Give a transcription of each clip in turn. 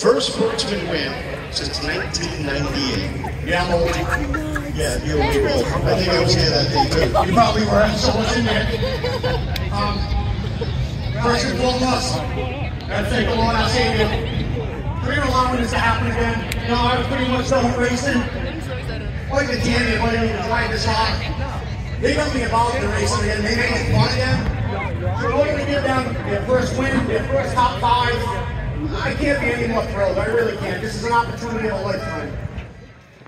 First sportsman win since 1998. Yeah, I'm old. Yeah, you're way old. I think I was here that day too. You probably were, so what's in there? Um, first and foremost, gotta thank the Lord our Savior even allowing this to happen again. You know, I was pretty much done with racing. Like the Danny, but I even tried this hard. They got me involved in racing again. They made it fun again. So in order to give them their first win, their first top five, I can't be any more thrilled. I really can't. This is an opportunity of a lifetime.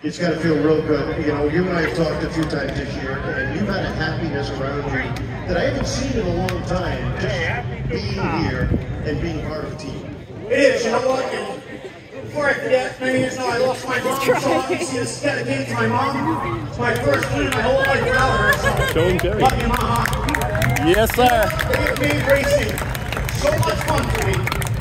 It's got to feel real good. You know, you and I have talked a few times this year, and you've had a happiness around you that I haven't seen in a long time. Just being here and being part of a team. It is, you know what? And before I forget, many years ago I lost my mom, so obviously this is dedicated to my mom. It's my first win in my whole life without her, so Show 'em, Gerry. love you, Mama. Yes, sir. It made racing so much fun for me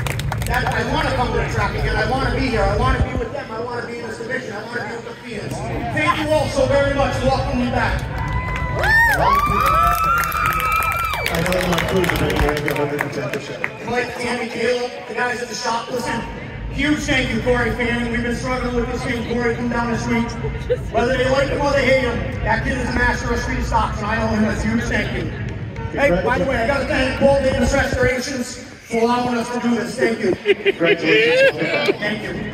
that I want to come to the track again. I want to be here. I want to be with them. I want to be in this division. I want to be with the Phoenix. Thank you all so very much for welcoming me back. I know I'm not proving it, I think 110%. Mike, Tammy, Caleb, the guys at the shop, listen, huge thank you, Corey Fanning. We've been struggling with this kid, Corey, come down the street. Whether they like him or they hate him, that kid is a master of street stocks, and I owe him a huge thank you. Hey, by the way, I gotta thank Paul Davis Restorations for allowing us to do this. Thank you. Congratulations. Thank you.